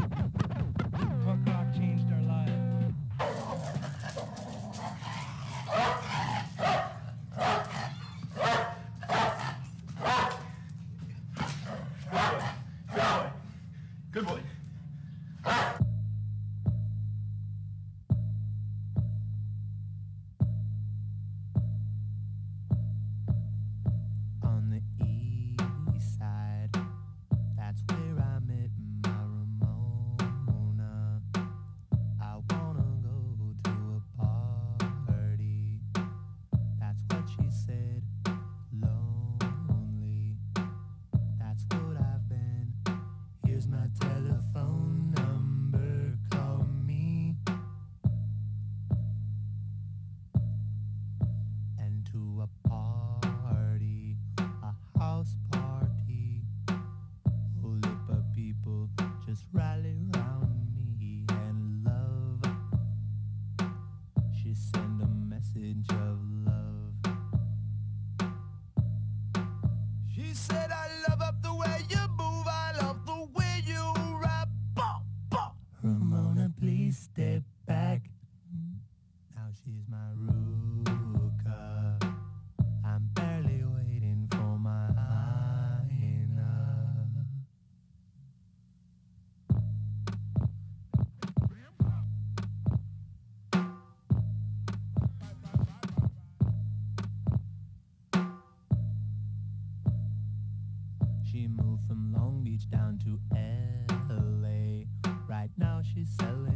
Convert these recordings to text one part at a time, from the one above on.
Ha ha ha! To LA. Right now she's selling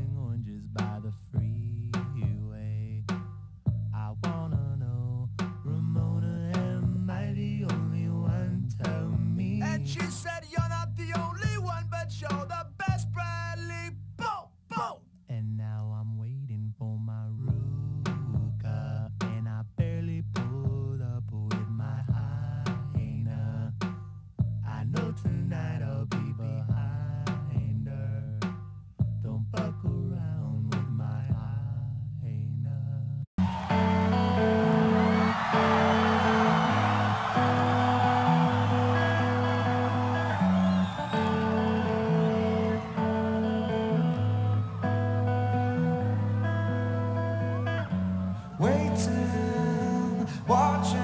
Waiting, watching